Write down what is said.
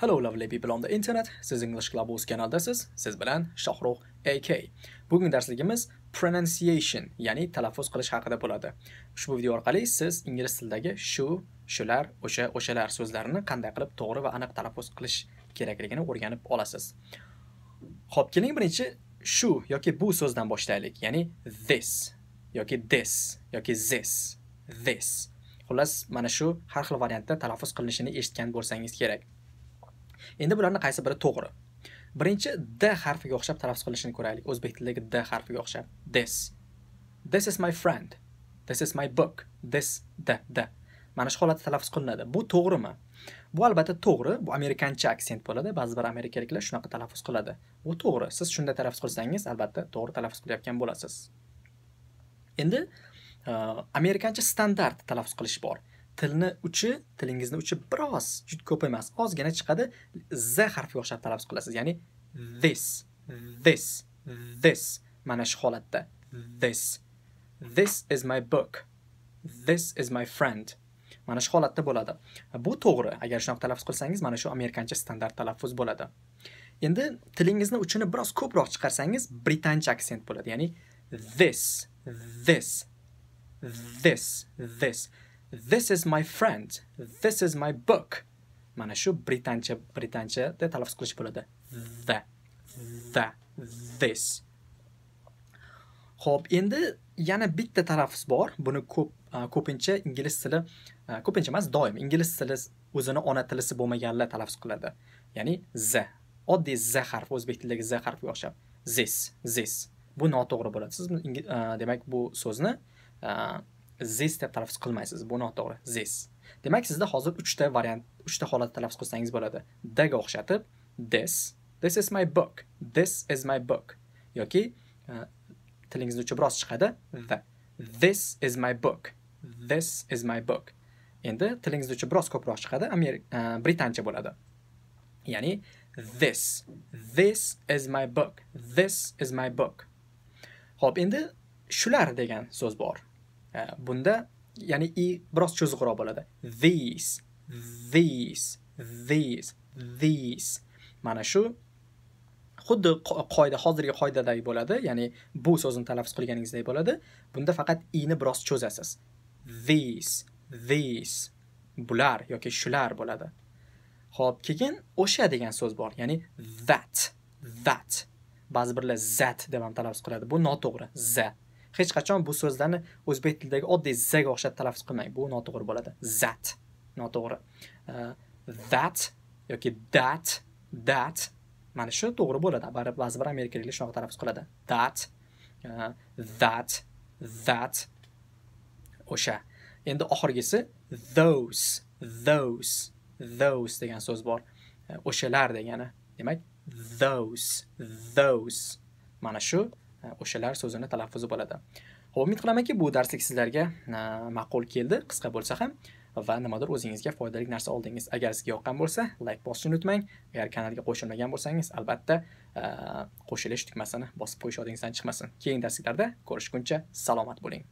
Hello lovely people on the internet. Siz English Club o'z kanaldasiz. Siz bilan Shohrux AK. Bugungi darsligimiz pronunciation, ya'ni talaffuz qilish haqida bo'ladi. Ushbu video orqali siz ingliz tilidagi shu, shular, o'sha, o'shalar so'zlarini qanday qilib to'g'ri va aniq talaffuz qilish kerakligini o'rganib olasiz. Xo'p, keling birinchi shu yoki bu so'zdan boshlaylik. Ya'ni this yoki this yoki this, this. Xullas, mana shu har xil variantda talaffuz qilinishini eshitgan bo'lsangiz kerak. Endi bularning qaysi biri to'g'ri? Birinchi d harfiga o'xshab talaffuz qilishini ko'raylik. O'zbek tilidagi d harfiga o'xshab. This. This is my friend. This is my book. This d d. Mana shu holatda talaffuz qilinadi. Bu to'g'rimi? Bu albatta to'g'ri. Bu amerikancha aksent bo'ladi. Ba'zi bir amerikaliklar shunaqa talaffuz qiladi. Bu to'g'ri. Siz shunday talaffuz qilsangiz, albatta to'g'ri talaffuz qilayotgan bo'lasiz. Endi uh, amerikancha standart talaffuz qilish bor. Tilni uchi tilingizni uchi biroz juda ko'p emas ozgina chiqadi. Z harfiga o'xshab talaffuz qilasiz. Ya'ni this this this. Mana shu holatda. This. This is my book. This is my friend. Mana shu holatda bo'ladi. Bu to'g'ri. Agar shunaqa talaffuz qilsangiz mana shu amerikancha standart talaffuz bo'ladi. Endi tilingizni uchini biroz ko'proq chiqarsangiz britancha aksent bo'ladi. Ya'ni this this this this. This is my friend. This is my book. Mana shu britancha britanchada talaffuz qilish bo'ladi. The, the, this. Xo'p, endi yana bitta talaffuz bor. Buni ko'p ko'pincha ingliz tili ko'pincha emas, doim ingliz tili o'zini ona tilisi bo'lmaganlar talaffuz qiladi. Ya'ni z. Oddiy z harfi o'zbek tilidagi z harfiga o'xshab. This, this. Bu noto'g'ri bo'ladi. Siz demak bu so'zni this deb talaffuz qilmaysiz. Bu noto'g'ri. This. Demak, sizda hozir 3 ta variant, 3 ta holat talaffuz qilsangiz bo'ladi. D ga o'xshatib this, this is my book. This is my book. yoki e, tilingizni uchi biroz chiqadi. The. This is my book. This is my book. Endi tilingizni uchi biroz ko'proq chiqadi. Amerik e, britancha bo'ladi. Ya'ni this. This is my book. This is my book. Xo'p, endi shular degan so'z bor. Э, bunda ya'ni i biroz cho'ziqroq bo'ladi. These these these these mana shu xuddi qoida hozirgi qoidadagi bo'ladi. Ya'ni bu so'zni talaffuz qilganingizdek bo'ladi. Bunda faqat i'ni biroz cho'zasiz. These these bular yoki shular bo'ladi. Ho'p keyin o'sha degan so'z bor. Ya'ni that that. Ba'zi birlar zat deb ham talaffuz qiladi. Bu noto'g'ri za. Hech qachon bu so'zlarni o'zbek tilidagi oddiy zaga o'xshab talaffuz qilmang. Bu noto'g'ri bo'ladi. Zat. Noto'g'ri. That yoki that that mana shu to'g'ri bo'ladi. Ba'zi bir amerikaliklar shunaqa talaffuz qiladi. That uh, that that o'sha. Endi oxirgisi those those those degan so'z bor. O'shalar degani. Demak those those mana shu o'shalar so'zini talaffuzi bo'ladi. Ho'p umid qilamanki bu darslik sizlarga e, ma'qul keldi. Qisqa bo'lsa ham va nimadir o'zingizga foydali narsa oldingiz. Agar sizga yoqqan bo'lsa layk bosishni unutmang. Agar kanalga qo'shilmagan bo'lsangiz albatta e, qo'shilish tugmasini bosib qo'yish yodingizdan chiqmasin. Keyingi darsliklarda ko'rishguncha salomat bo'ling.